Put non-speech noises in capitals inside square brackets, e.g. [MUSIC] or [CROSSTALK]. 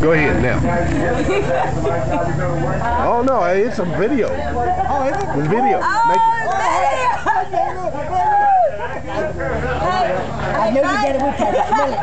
Go ahead now. [LAUGHS] oh no, it's a video. Oh, is it? It's video. Oh, Make it. I know you get it with that. Smell [LAUGHS] it.